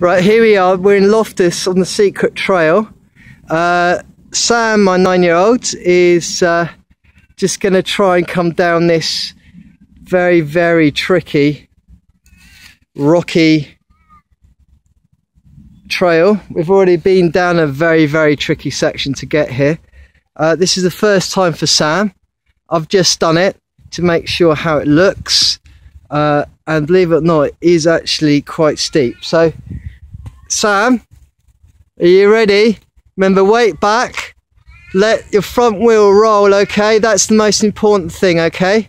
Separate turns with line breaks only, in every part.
Right, here we are. We're in Loftus on the secret trail. Uh, Sam, my nine-year-old, is uh, just going to try and come down this very, very tricky, rocky trail. We've already been down a very, very tricky section to get here. Uh, this is the first time for Sam. I've just done it to make sure how it looks. Uh, and believe it or not, it is actually quite steep. So Sam, are you ready? Remember, weight back. Let your front wheel roll, okay? That's the most important thing, okay?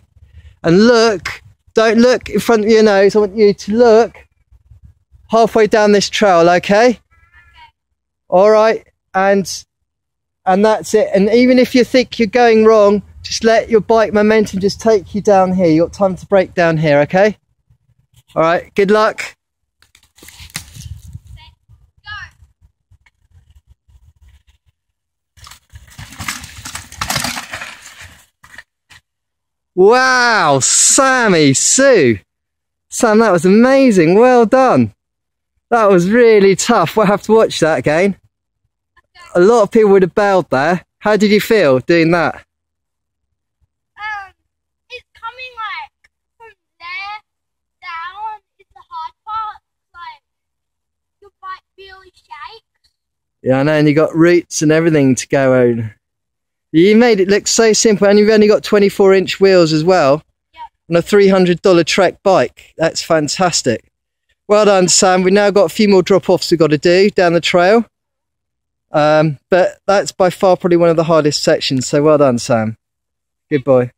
And look, don't look in front of your nose. I want you to look halfway down this trail, okay? All right, and and that's it. And even if you think you're going wrong, just let your bike momentum just take you down here. You've got time to brake down here, okay? All right, good luck. Wow, Sammy Sue. Sam, that was amazing. Well done. That was really tough. We'll have to watch that again. A lot of people would have bailed there. How did you feel doing that?
Um, it's coming like from there down is the hard part. Like your bike really shakes.
Yeah, I know, and you got roots and everything to go on. You made it look so simple, and you've only got 24 inch wheels as well.
Yep.
On a $300 Trek bike. That's fantastic. Well done, Sam. We've now got a few more drop offs we've got to do down the trail. Um, but that's by far probably one of the hardest sections. So well done, Sam. Good boy.